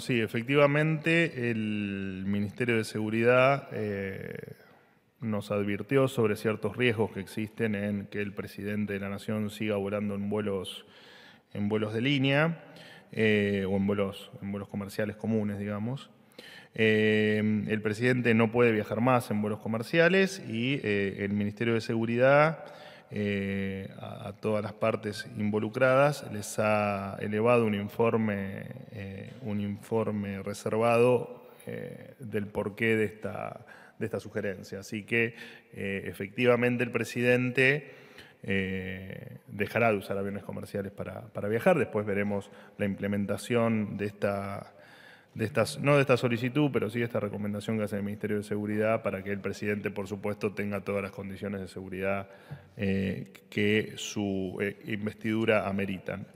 Sí, efectivamente el Ministerio de Seguridad eh, nos advirtió sobre ciertos riesgos que existen en que el presidente de la Nación siga volando en vuelos, en vuelos de línea eh, o en vuelos, en vuelos comerciales comunes, digamos. Eh, el presidente no puede viajar más en vuelos comerciales y el Ministerio de Seguridad eh, a, todas las partes involucradas, les ha elevado un informe, eh, un informe reservado eh, del porqué de esta, de esta sugerencia. Así que efectivamente el presidente dejará de usar aviones comerciales para, para viajar. Después veremos la implementación de esta no de esta solicitud, pero sí de esta recomendación que hace el Ministerio de Seguridad para que el presidente, por supuesto, tenga todas las condiciones de seguridad eh, que su eh, investidura ameritan.